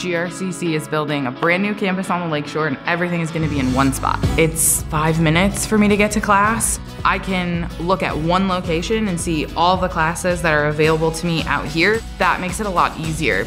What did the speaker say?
GRCC is building a brand new campus on the lakeshore and everything is going to be in one spot. It's five minutes for me to get to class. I can look at one location and see all the classes that are available to me out here. That makes it a lot easier.